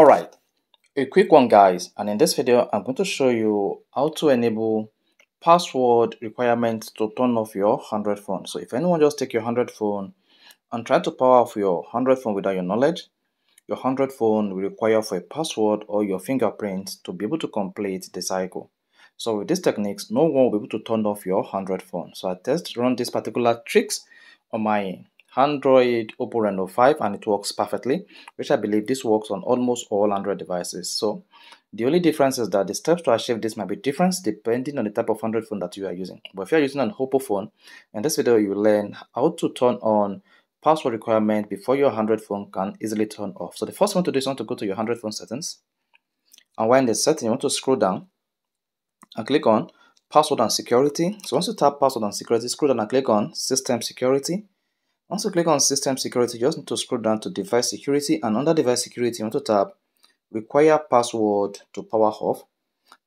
Alright, a quick one guys and in this video I'm going to show you how to enable password requirements to turn off your Android phone. So if anyone just take your Android phone and try to power off your Android phone without your knowledge, your Android phone will require for a password or your fingerprint to be able to complete the cycle. So with these techniques, no one will be able to turn off your Android phone. So I test run these particular tricks on my Android Oppo Reno 5 and it works perfectly, which I believe this works on almost all Android devices. So the only difference is that the steps to achieve this might be different depending on the type of Android phone that you are using. But if you are using an Oppo phone, in this video you will learn how to turn on password requirement before your Android phone can easily turn off. So the first one to do is want to go to your Android phone settings. And when the setting, you want to scroll down and click on password and security. So once you tap password and security, scroll down and click on system security. Once you click on system security, you just need to scroll down to device security and under device security, you want to tap require password to power off.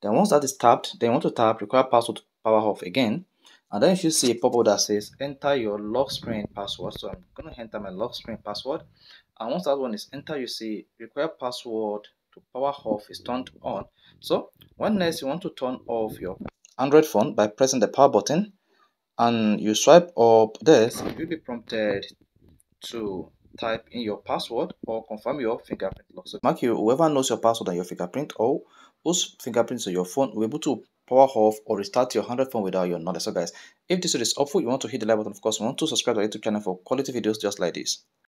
Then once that is tapped, then you want to tap require password to power off again. And then if you see a pop-up that says enter your lock screen password. So I'm going to enter my lock screen password. And once that one is entered, you see require password to power off is turned on. So when next you want to turn off your Android phone by pressing the power button, and you swipe up this, you'll be prompted to type in your password or confirm your fingerprint lock. So mark you, whoever knows your password and your fingerprint or whose fingerprints on your phone will be able to power off or restart your Android phone without your knowledge. So guys, if this is helpful, you want to hit the like button, of course, you want to subscribe to our YouTube channel for quality videos just like this.